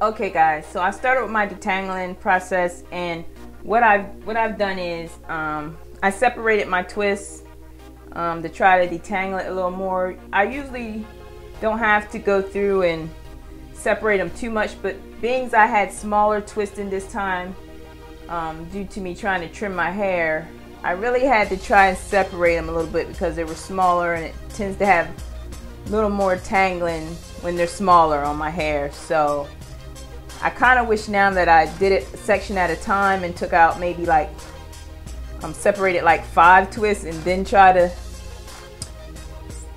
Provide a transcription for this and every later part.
Okay guys, so I started with my detangling process and what I've what I've done is um, I separated my twists um, to try to detangle it a little more. I usually don't have to go through and separate them too much, but being I had smaller twisting this time um, due to me trying to trim my hair, I really had to try and separate them a little bit because they were smaller and it tends to have a little more tangling when they're smaller on my hair. So I kind of wish now that I did it section at a time and took out maybe like um, separated like five twists and then try to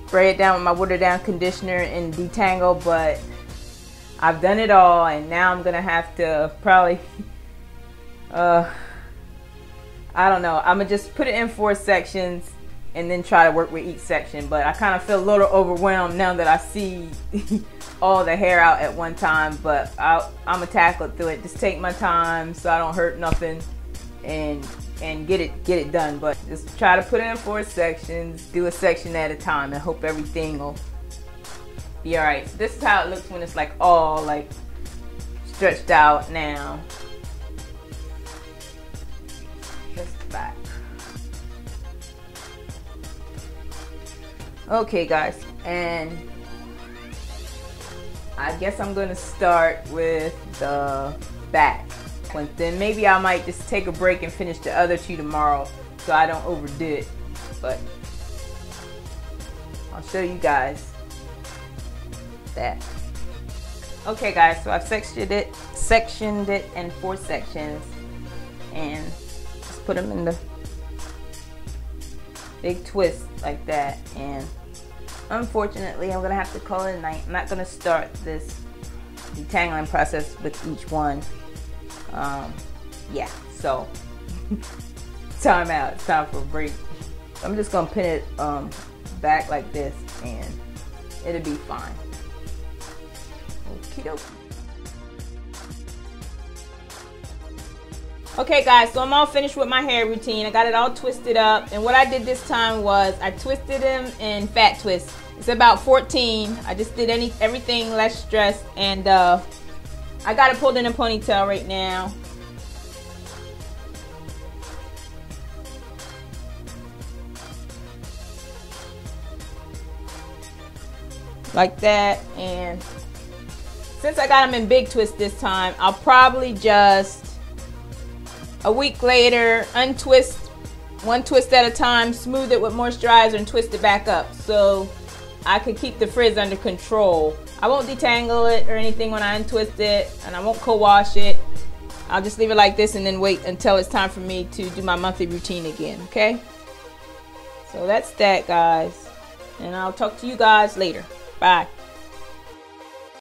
spray it down with my watered down conditioner and detangle but I've done it all and now I'm gonna have to probably uh I don't know. I'm gonna just put it in four sections and then try to work with each section but I kind of feel a little overwhelmed now that I see all the hair out at one time, but i am gonna tackle it through it. Just take my time so I don't hurt nothing, and and get it get it done. But just try to put it in four sections, do a section at a time, and hope everything will be all right. So this is how it looks when it's like all like stretched out now. Just back. Okay, guys, and I guess I'm gonna start with the back. But then maybe I might just take a break and finish the other two tomorrow so I don't overdo it. But I'll show you guys that. Okay guys, so I've sectioned it, sectioned it in four sections and just put them in the big twist like that and Unfortunately, I'm to have to call it a night. I'm not to start this detangling process with each one. Um, yeah, so time out. It's time for a break. I'm just to pin it um, back like this and it'll be fine. Okie dokie. Okay guys, so I'm all finished with my hair routine. I got it all twisted up. And what I did this time was I twisted them in fat twists. It's about 14. I just did any everything less stress. And uh, I got it pulled in a ponytail right now. Like that. And since I got them in big twist this time, I'll probably just a week later, untwist one twist at a time, smooth it with moisturizer and twist it back up so I could keep the frizz under control. I won't detangle it or anything when I untwist it and I won't co-wash it. I'll just leave it like this and then wait until it's time for me to do my monthly routine again, okay? So that's that, guys. And I'll talk to you guys later. Bye.